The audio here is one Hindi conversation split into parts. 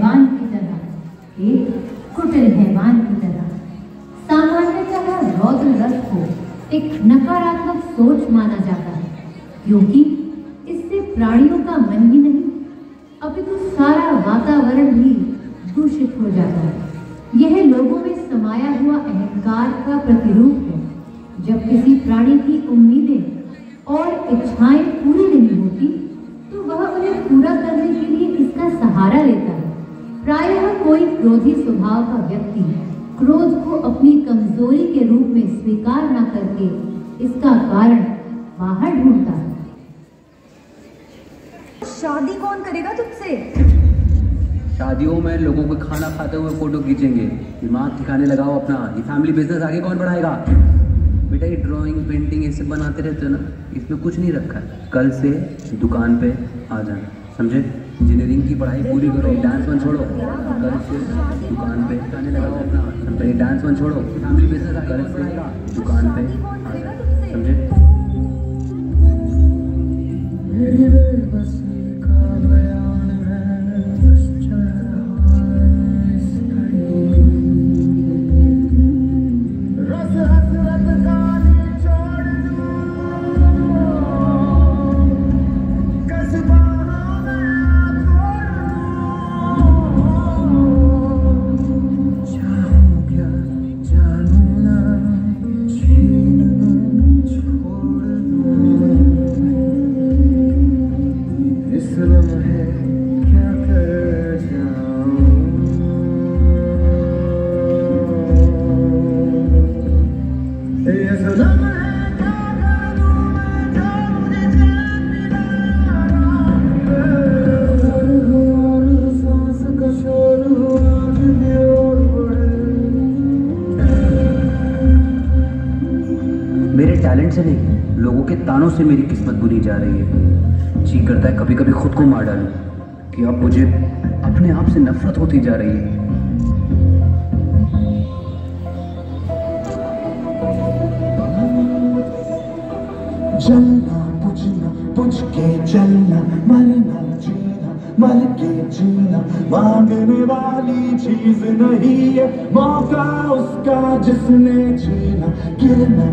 हैवान की तरह, एक कुटिल हैवान की तरह। सामान्यतः रौद्र रस को एक नकारात्मक सोच माना जाता है, क्योंकि इससे प्राणियों का मन ही नहीं, अपितु सारा वातावरण भी दूषित हो जाता है। यह लोगों में समाया हुआ अहंकार का प्रतिरूप है। जब किसी प्राणी की उम्मीदें और इच्छाएँ पूरी नहीं प्रायः कोई क्रोधी स्वभाव का व्यक्ति क्रोध को अपनी कमज़ोरी के रूप में स्वीकार न करके इसका कारण बाहर ढूंढता है। शादी कौन करेगा तुझसे शादियों में लोगों को खाना खाते हुए फ़ोटो खींचेंगे। दिमाग ठिकाने लगाओ अपना। ये फैमिली बिज़नेस आगे कौन बढ़ाएगा? बेटा ये ड्राइंग पेंटिंग ये सब बनाते रहते हो ना। इसमें कुछ नहीं रखा। है कल से दुकान पे आ जाना। समझे? इंजीनियरिंग की पढ़ाई पूरी करो डांस वन छोड़ो। कल से दुकान पे गाने लगाओ अपना पहले डांस वन छोड़ो। फैमिली बिज़नेस कल से दुकान पे। आ जाए समझे? टैलेंट से नहीं, लोगों के तानों से मेरी किस्मत बुनी जा रही है। जी करता है कभी कभी खुद को मार डालूं कि अब मुझे अपने आप से नफरत होती जा रही है। जलना, बुझना बुझ के जलना मरना, जीना मर के जीना, मांगने वाली चीज़ नहीं है, मौका उसका जिसने जीना, गिरना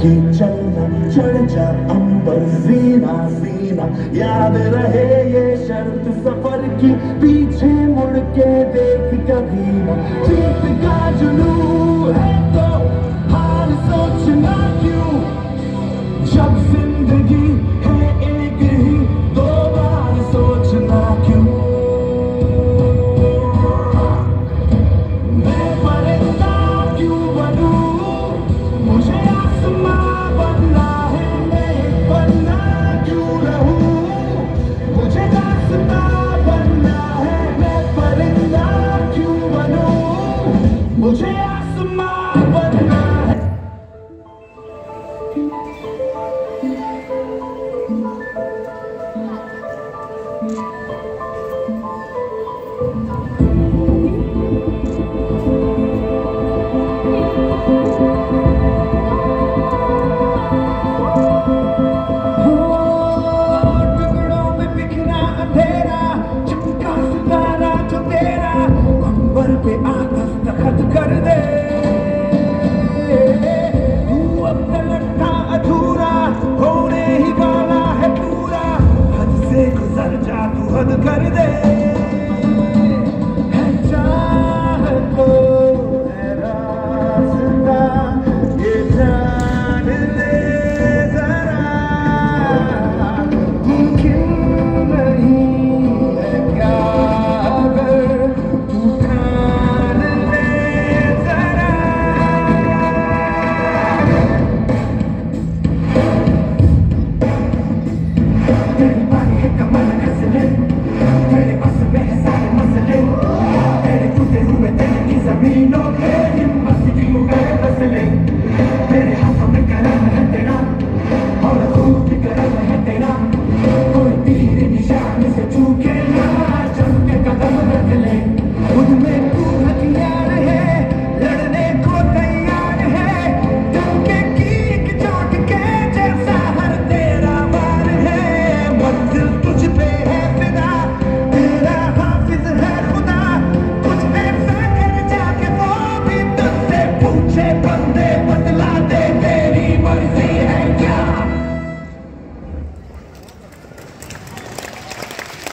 के चलना चढ़ जा अंबर सीना सीना याद रहे ये शर्त सफ़र की, पीछे मुड़ के देख कभी ना। जीत का जुनू